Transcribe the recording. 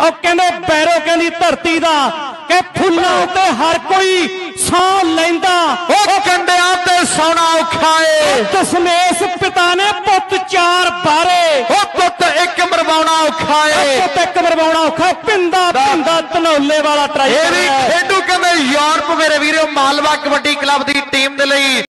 ਉਹ ਕਹਿੰਦੇ ਪੈਰੋ ਕਹਿੰਦੀ ਧਰਤੀ ਦਾ ਕਿ ਫੁੱਲਾਂ ਉੱਤੇ ਹਰ ਕੋਈ ਸਾਹ ਲੈਂਦਾ। ਉਹ ਕੰਡਿਆਂ ਤੇ ਸੌਣਾ ਔਖਾ ਏ ਦਸਮੇਸ਼ ਪਿਤਾ ਨੇ ਪੁੱਤ ਚਾਰ ਬਾਰੇ। ਉਹ ਪੁੱਤ ਇੱਕ ਮਰਵਾਉਣਾ ਔਖਾ ਏ ਪੁੱਤ ਇੱਕ ਮਰਵਾਉਣਾ ਔਖਾ। ਪਿੰਦਾ ਪਿੰਦਾ ਧਨੌਲੇ ਵਾਲਾ ਟਰਾਈ ਇਹ ਵੀ ਖੇਡੂ ਕਹਿੰਦੇ ਯੂਰਪ ਮੇਰੇ ਵੀਰੋ ਮਾਲਵਾ ਕਬੱਡੀ ਕਲੱਬ ਦੀ ਟੀਮ ਦੇ ਲਈ